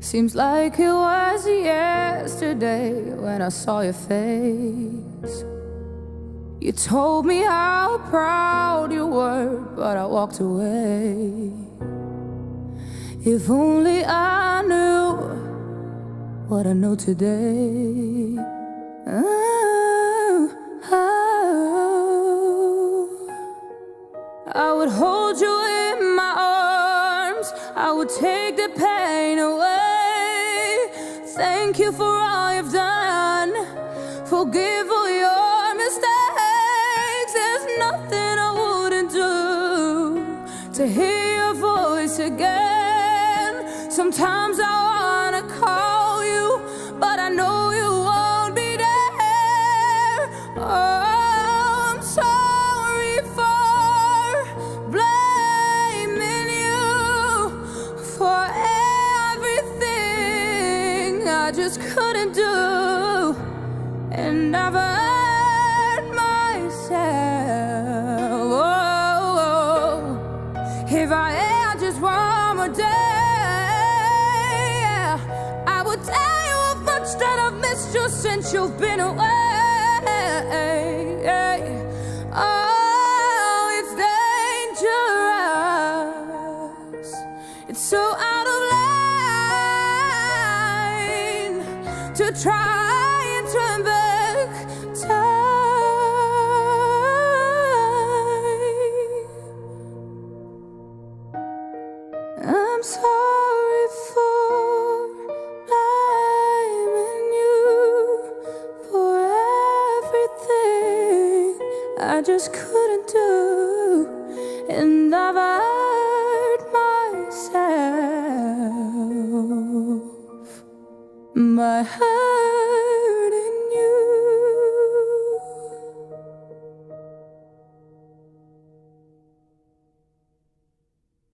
Seems like it was yesterday when I saw your face. You told me how proud you were, but I walked away. If only I knew what I know today. Oh, oh. I would hold you in my arms, I would take the pain away. Thank you for all you've done, forgive all your mistakes. There's nothing I wouldn't do to hear your voice again. Sometimes I wanna call you, but I know you won't be there. Oh, I just couldn't do. And I've hurt myself. Oh, if I had just one more day, I would tell you how much that I've missed you since you've been away. to try and turn back time. I'm sorry for blaming you for everything I just couldn't do, and I've. my heart.